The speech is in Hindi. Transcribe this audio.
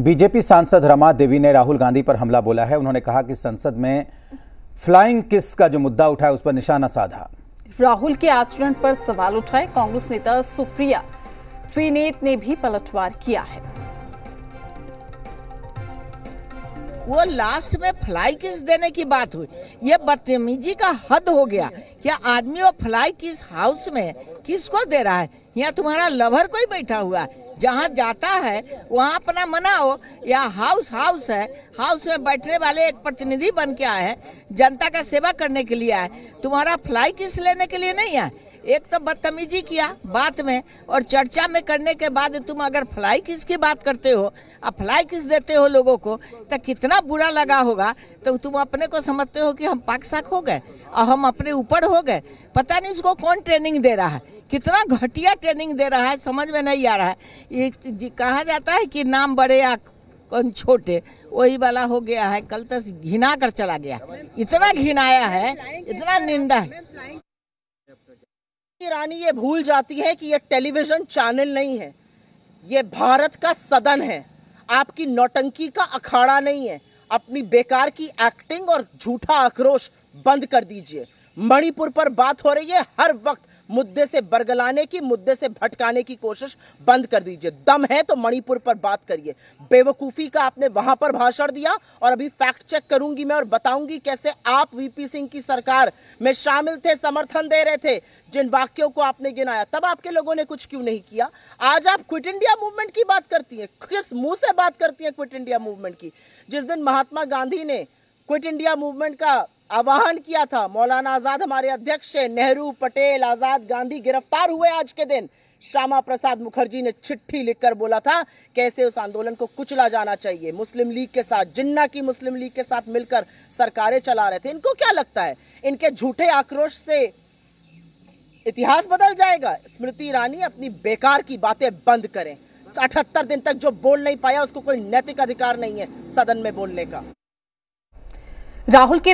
बीजेपी सांसद रमा देवी ने राहुल गांधी पर हमला बोला है। उन्होंने कहा कि संसद में फ्लाइंग किस का जो मुद्दा उठा है उस पर निशाना साधा। राहुल के आचरण पर सवाल उठाए कांग्रेस नेता सुप्रिया। त्रिनेत ने भी पलटवार किया है। वो लास्ट में फ्लाई किस देने की बात हुई। ये बदतमीजी का हद हो गया। क्या आदमी वो फ्लाई किस हाउस में किसको दे रहा है? यहाँ तुम्हारा लवर कोई बैठा हुआ है। जहाँ जाता है, वहाँ अपना मनाओ। या हाउस हाउस है। हाउस में बैठने वाले एक प्रतिनिधि बन के आए हैं। जनता का सेवा करने के लिए आए तुम्हारा फ्लाई किस लेने के लिए नहीं आए। एक तो बदतमीजी किया बात में और चर्चा में करने के बाद तुम अगर फ्लाई किस की बात करते हो अब फ्लाई किस देते हो लोगों को तो कितना बुरा लगा होगा। तो तुम अपने को समझते हो कि हम पाक साक हो गए और हम अपने ऊपर हो गए। पता नहीं इसको कौन ट्रेनिंग दे रहा है। कितना घटिया ट्रेनिंग दे रहा है, समझ में नहीं आ रहा है। ये कहा जाता है कि नाम बड़े या कौन छोटे, वही वाला हो गया है। कल तक घिना कर चला गया। इतना घिनाया है, इतना निंदा है। रानी ये भूल जाती है कि ये टेलीविज़न चैनल नहीं है। ये भारत का सदन है। आपकी नौटंकी का अखाड़ा नहीं है। अपनी बेकार की एक्टिंग और झूठा आक्रोश बंद कर दीजिए। मणिपुर पर बात हो रही है। हर वक्त मुद्दे से बरगलाने की, मुद्दे से भटकाने की कोशिश बंद कर दीजिए। दम है तो मणिपुर पर बात करिए। बेवकूफ़ी का आपने वहाँ पर भाषण दिया और अभी फैक्ट चेक करूँगी मैं और बताऊँगी कैसे आप वीपी सिंह की सरकार में शामिल थे, समर्थन दे रहे थे, जिन वाक्यों को आपने गिनाया। तब आपके लोगों ने कुछ क्यों नहीं किया? आज आप क्विट इंडिया मूवमेंट की बात करती हैं। किस मुँह से बात करती हैं क्विट इंडिया मूवमेंट की? जिस दिन महात्मा गांधी ने क्विट इंडिया मूवमेंट का आवाहन किया था। मौलाना आज़ाद हमारे अध्यक्ष नेहरू, पटेल, आज़ाद गांधी गिरफ़्तार हुए आज के दिन। श्यामा प्रसाद मुखर्जी ने चिट्ठी लिखकर बोला था, कैसे उस आंदोलन को कुचला जाना चाहिए? मुस्लिम लीग के साथ, जिन्ना की मुस्लिम लीग के साथ मिलकर सरकारें चला रहे थे, इनको क्या लगता है? इनके झूठे आक्रोश से इतिहास बदल जाएगा। स्मृति ईरानी अपनी बेकार की बातें बंद करें। अठहत्तर दिन तक जो बोल नहीं पाया, उसको कोई नैतिक अधिकार नहीं है सदन में बोलने का। राहुल के